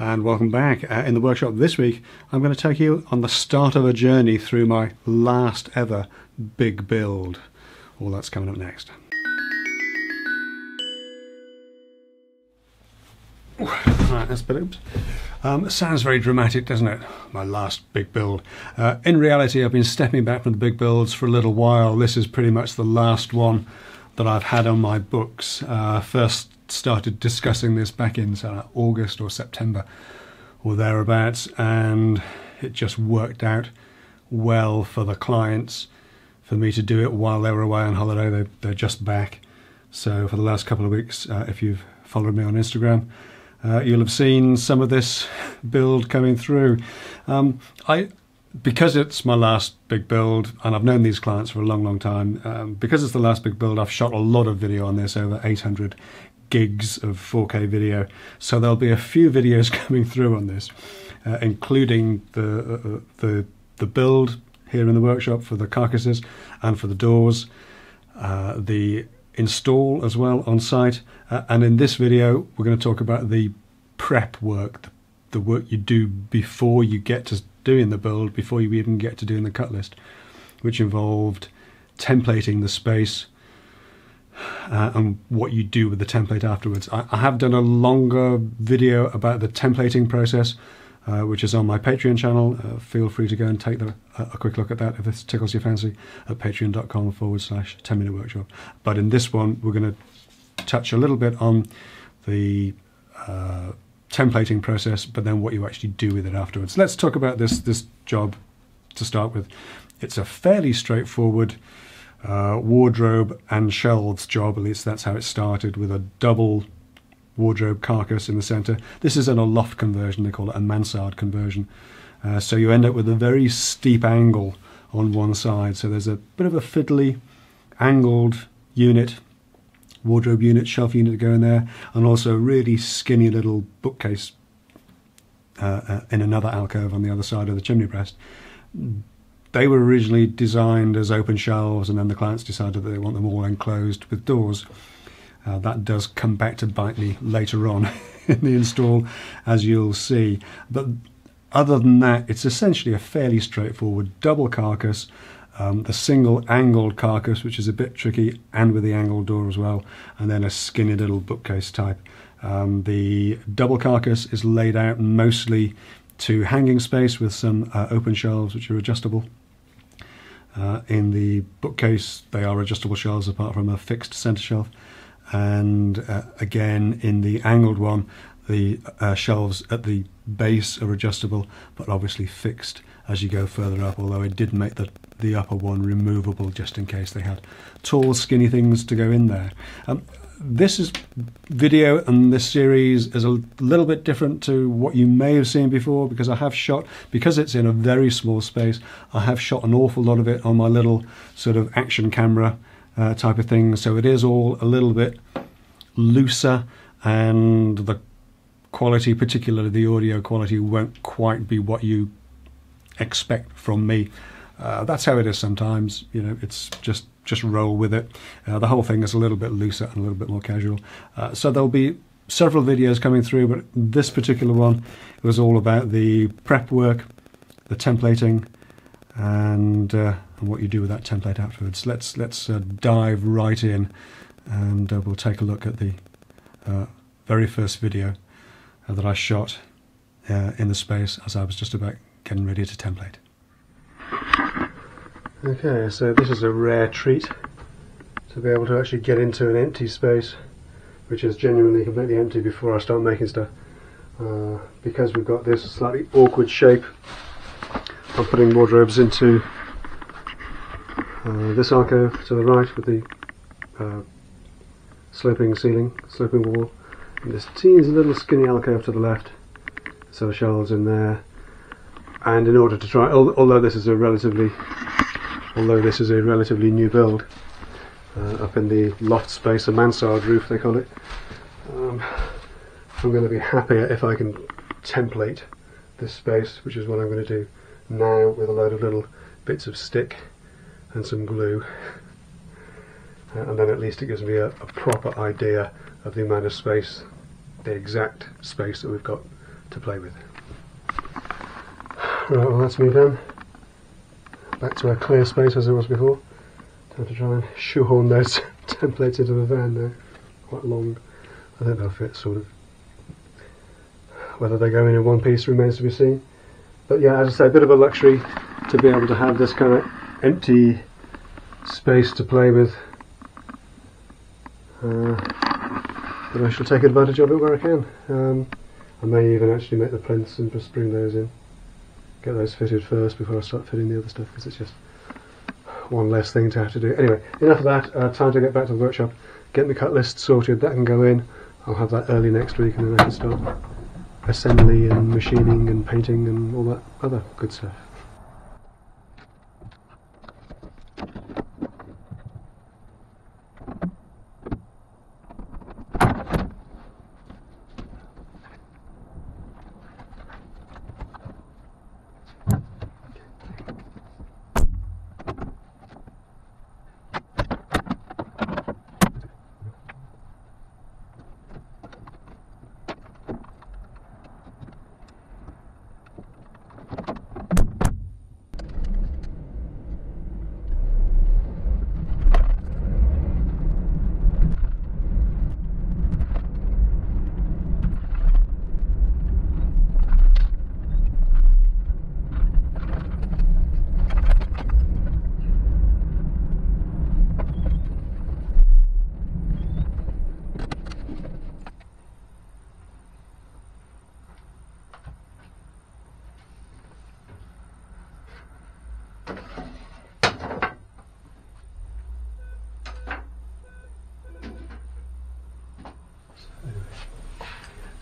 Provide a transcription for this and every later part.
and welcome back. Uh, in the workshop this week, I'm going to take you on the start of a journey through my last ever big build. All that's coming up next. Right, that's. Um, sounds very dramatic, doesn't it? My last big build. Uh, in reality, I've been stepping back from the big builds for a little while. This is pretty much the last one that I've had on my books. Uh, first started discussing this back in uh, August or September or thereabouts, and it just worked out well for the clients for me to do it while they were away on holiday. They, they're just back. So, for the last couple of weeks, uh, if you've followed me on Instagram, uh, you'll have seen some of this build coming through. Um, I because it's my last big build, and I've known these clients for a long, long time. Um, because it's the last big build, I've shot a lot of video on this, over 800 gigs of 4K video. So there'll be a few videos coming through on this, uh, including the, uh, the the build here in the workshop for the carcasses and for the doors, uh, the install as well on site. Uh, and in this video, we're going to talk about the prep work, the, the work you do before you get to doing the build, before you even get to doing the cut list, which involved templating the space, uh, and what you do with the template afterwards. I, I, have done a longer video about the templating process, uh, which is on my Patreon channel. Uh, feel free to go and take the, a quick look at that if this tickles your fancy at patreon.com forward slash 10 minute workshop. But in this one, we're going to touch a little bit on the uh, templating process, but then what you actually do with it afterwards. Let's talk about this this job to start with. It's a fairly straightforward uh, wardrobe and shelves job. At least that's how it started with a double wardrobe carcass in the center. This is an a loft conversion. They call it a mansard conversion. Uh, so you end up with a very steep angle on one side. So there's a bit of a fiddly angled unit, wardrobe unit, shelf unit to go in there, and also a really skinny little bookcase uh, uh, in another alcove on the other side of the chimney breast they were originally designed as open shelves, and then the clients decided that they want them all enclosed with doors. Uh, that does come back to bite me later on in the install, as you'll see. But other than that, it's essentially a fairly straightforward double carcass. Um, the single angled carcass, which is a bit tricky, and with the angled door as well, and then a skinny little bookcase type. Um, the double carcass is laid out mostly to hanging space with some uh, open shelves which are adjustable. Uh, in the bookcase, they are adjustable shelves apart from a fixed centre shelf. And uh, again, in the angled one, the uh, shelves at the base are adjustable, but obviously fixed as you go further up. Although it did make the the upper one removable just in case they had tall, skinny things to go in there. Um, this is video and this series is a little bit different to what you may have seen before because I have shot because it's in a very small space I have shot an awful lot of it on my little sort of action camera uh, type of thing. So it is all a little bit looser and the quality particularly the audio quality won't quite be what you expect from me. Uh, that's how it is sometimes. You know it's just just roll with it. Uh, the whole thing is a little bit looser and a little bit more casual. Uh, so there'll be several videos coming through, but this particular one was all about the prep work, the templating, and, uh, and what you do with that template afterwards. Let's let's uh, dive right in, and uh, we'll take a look at the uh, very first video that I shot in the space as I was just about getting ready to template. Okay, so this is a rare treat to be able to actually get into an empty space which is genuinely completely empty before I start making stuff. Uh, because we've got this slightly awkward shape, I'm putting wardrobes into uh, this alcove to the right with the uh, sloping ceiling, sloping wall, and this teeny little skinny alcove to the left, so shelves in there. And in order to try, although this is a relatively although this is a relatively new build uh, up in the loft space, a mansard roof they call it. Um, I'm going to be happier if I can template this space, which is what I'm going to do now with a load of little bits of stick and some glue. Uh, and then at least it gives me a, a proper idea of the amount of space, the exact space that we've got to play with. Right, well that's me done. Back to our clear space as it was before. Time to try and shoehorn those templates into the van now. Quite long. I think they'll fit sort of. Whether they go in in one piece remains to be seen. But yeah, as I say, a bit of a luxury to be able to have this kind of empty space to play with. Uh, but I shall take advantage of it where I can. Um, I may even actually make the plinths and just bring those in. Get those fitted first before I start fitting the other stuff because it's just one less thing to have to do. Anyway, enough of that. Uh, time to get back to the workshop. Get the cut list sorted. That can go in. I'll have that early next week and then I can start assembly and machining and painting and all that other good stuff.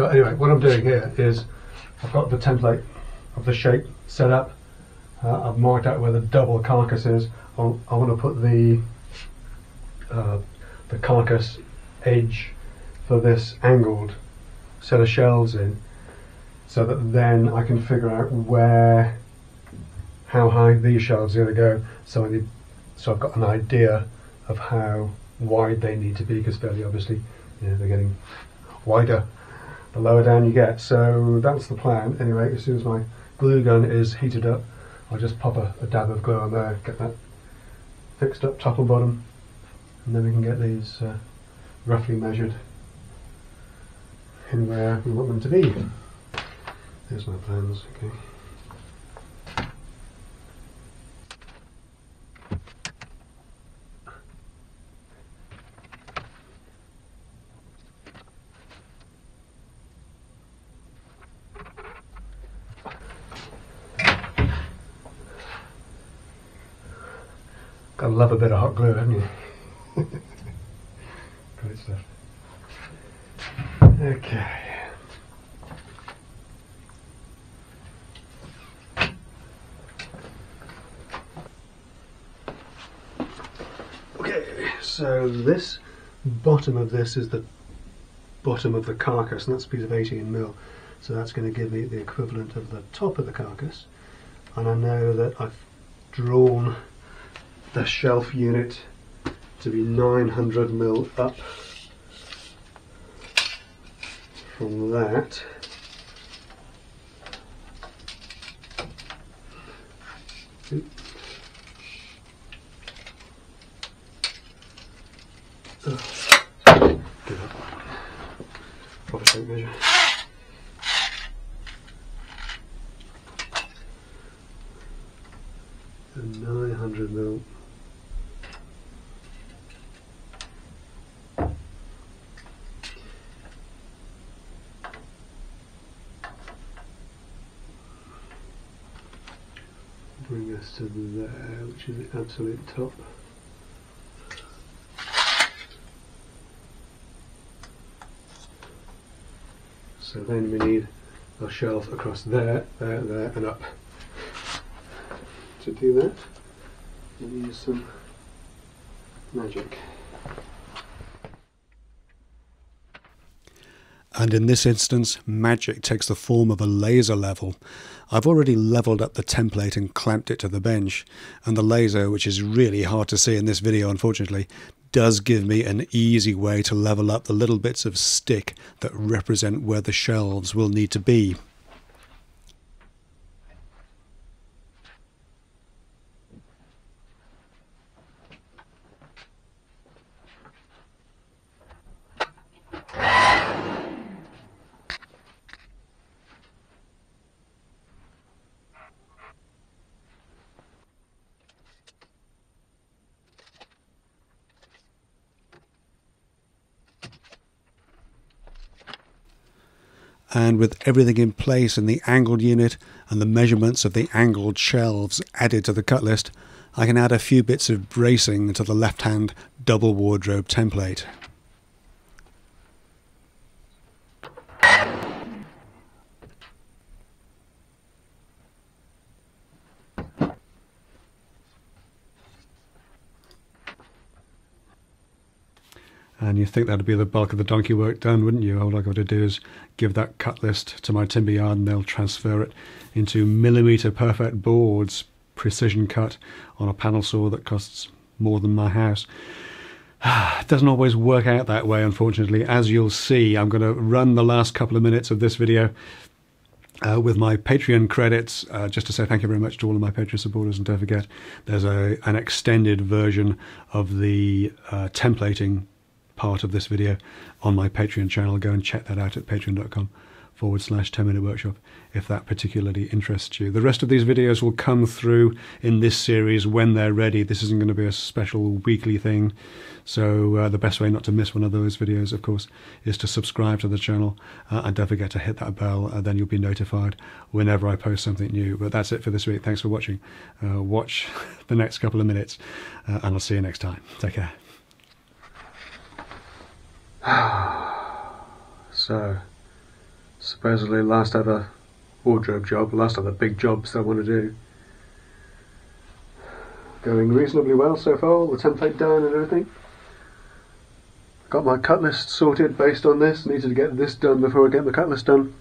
So anyway, what I'm doing here is I've got the template of the shape set up. Uh, I've marked out where the double carcass is. I want to put the uh, the carcass edge for this angled set of shelves in so that then I can figure out where how high these shelves are going to go so I need so I've got an idea of how wide they need to be because fairly obviously you know, they're getting wider the lower down you get. So that's the plan. Anyway, as soon as my glue gun is heated up, I'll just pop a, a dab of glue on there, get that fixed up top and bottom, and then we can get these uh, roughly measured in where we want them to be. There's my plans, okay. Gotta love a bit of hot glue, haven't you? Great stuff. Okay. Okay, so this bottom of this is the bottom of the carcass, and that's a piece of 18 mil. So that's going to give me the equivalent of the top of the carcass. And I know that I've drawn the shelf unit to be 900 mil up from that. And 900 mil there, which is the absolute top. So then we need a shelf across there, there, there and up. To do that, we use some magic. and in this instance magic takes the form of a laser level. I've already leveled up the template and clamped it to the bench and the laser, which is really hard to see in this video unfortunately, does give me an easy way to level up the little bits of stick that represent where the shelves will need to be. And with everything in place in the angled unit and the measurements of the angled shelves added to the cut list, I can add a few bits of bracing to the left hand double wardrobe template. And you think that'd be the bulk of the donkey work done, wouldn't you? All I've got to do is give that cut list to my timber yard and they'll transfer it into millimetre perfect boards, precision cut on a panel saw that costs more than my house. It doesn't always work out that way, unfortunately. As you'll see, I'm going to run the last couple of minutes of this video uh, with my Patreon credits, uh, just to say thank you very much to all of my Patreon supporters. And don't forget, there's a, an extended version of the uh, templating part of this video on my Patreon channel. Go and check that out at patreon.com forward slash 10 minute workshop if that particularly interests you. The rest of these videos will come through in this series when they're ready. This isn't going to be a special weekly thing. So uh, the best way not to miss one of those videos, of course, is to subscribe to the channel uh, and don't forget to hit that bell and then you'll be notified whenever I post something new. But that's it for this week. Thanks for watching. Uh, watch the next couple of minutes uh, and I'll see you next time. Take care. So, supposedly last ever wardrobe job, last ever big jobs I want to do. Going reasonably well so far, all the template done and everything. Got my cut list sorted based on this, needed to get this done before I get the cut list done.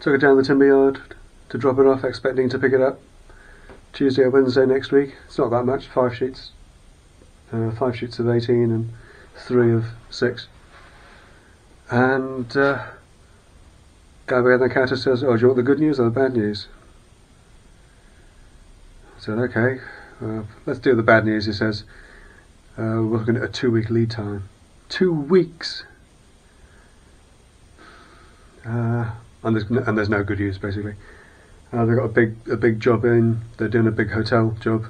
Took it down the timber yard to drop it off, expecting to pick it up Tuesday or Wednesday next week. It's not that much, five sheets. Uh, five sheets of 18 and three of six. And uh, the counter says, "Oh, do you want the good news or the bad news?" I said, "Okay, uh, let's do the bad news." He says, uh, "We're looking at a two-week lead time. Two weeks." Uh, and there's no, and there's no good news basically. Uh, they've got a big a big job in. They're doing a big hotel job.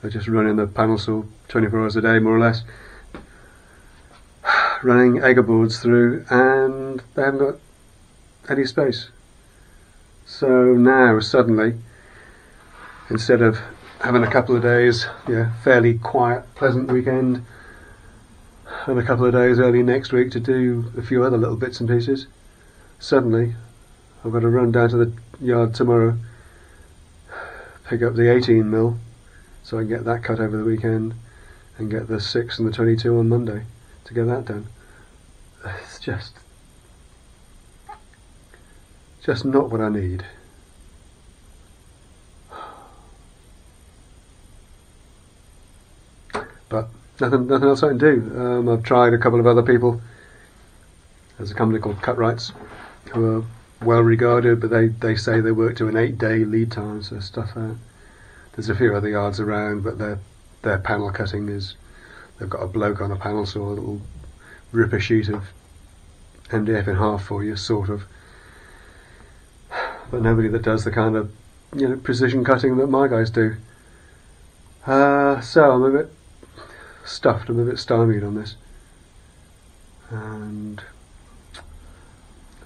They're just running the panel saw 24 hours a day, more or less running agar boards through and they haven't got any space. So now suddenly, instead of having a couple of days, yeah, fairly quiet, pleasant weekend, and a couple of days early next week to do a few other little bits and pieces, suddenly I've got to run down to the yard tomorrow, pick up the 18 mil, so I can get that cut over the weekend, and get the 6 and the 22 on Monday to get that done. It's just, just not what I need. But nothing, nothing else I can do. Um, I've tried a couple of other people. There's a company called Cutwrights who are well regarded, but they, they say they work to an eight day lead time, so stuff. There's a few other yards around, but their their panel cutting is they've got a bloke on a panel saw that will rip a sheet of MDF in half for you, sort of. But nobody that does the kind of you know precision cutting that my guys do. Uh, so I'm a bit stuffed. I'm a bit stymied on this, and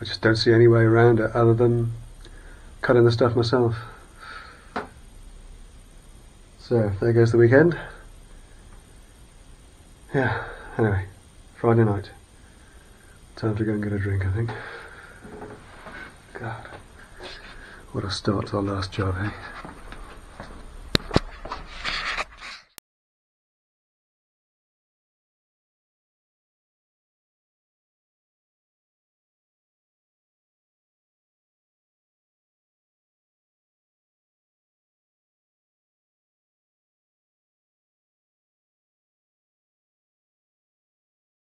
I just don't see any way around it other than cutting the stuff myself. So there goes the weekend. Yeah, anyway, Friday night. Time to go and get a drink, I think. God, what a start to our last job, eh?